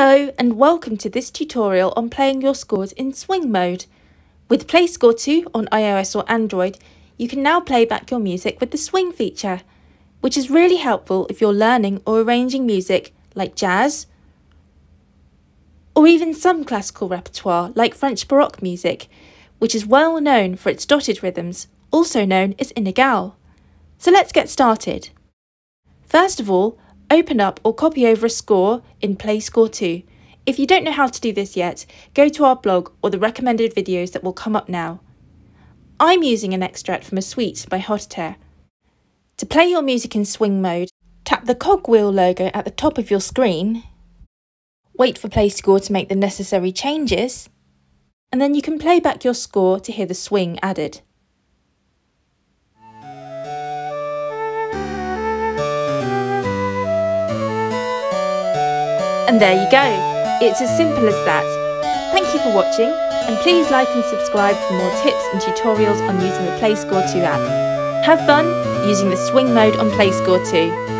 Hello and welcome to this tutorial on playing your scores in swing mode. With PlayScore 2 on iOS or Android, you can now play back your music with the swing feature, which is really helpful if you're learning or arranging music like jazz, or even some classical repertoire like French Baroque music, which is well known for its dotted rhythms, also known as inégale. So let's get started. First of all, open up or copy over a score in PlayScore 2. If you don't know how to do this yet, go to our blog or the recommended videos that will come up now. I'm using an extract from a suite by Hotteterre. To play your music in swing mode, tap the cogwheel logo at the top of your screen, wait for PlayScore to make the necessary changes, and then you can play back your score to hear the swing added. And there you go. It's as simple as that. Thank you for watching and please like and subscribe for more tips and tutorials on using the PlayScore 2 app. Have fun using the swing mode on PlayScore 2.